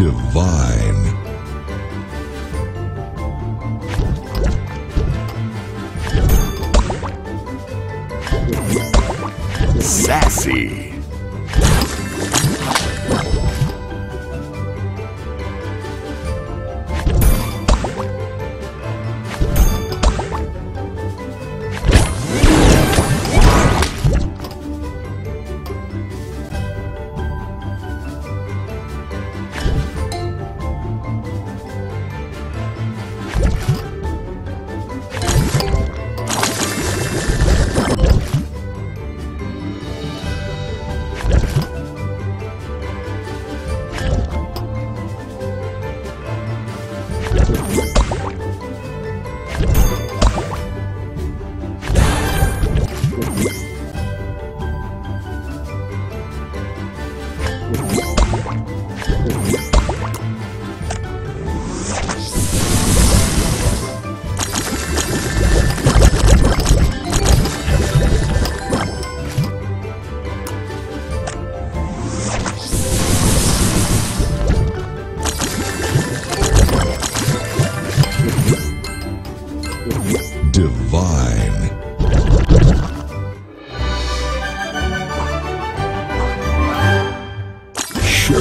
Divine. Sassy.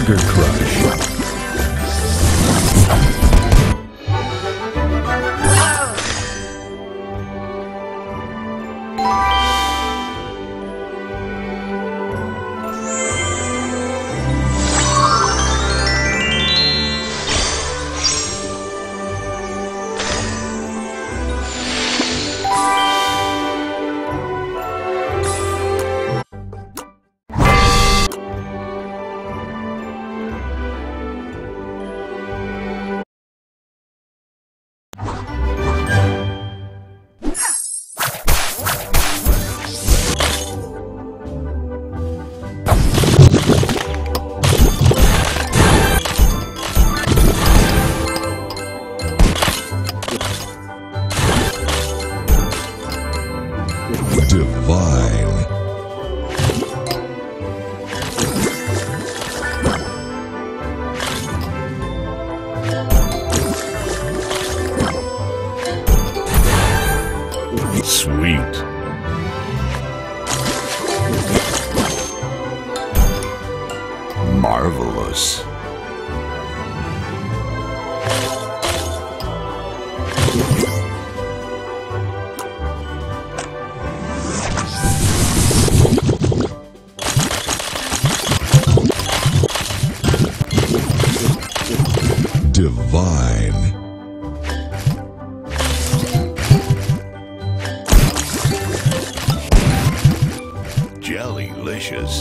Sugar Crush. Sweet. Marvelous. Divine. Jellylicious.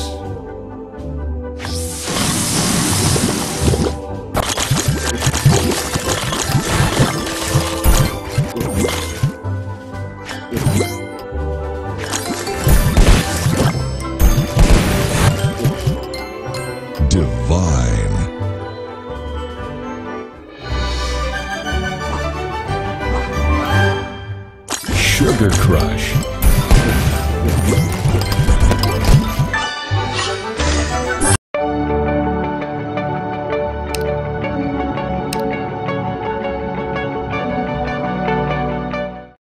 Divine. Sugar Crush.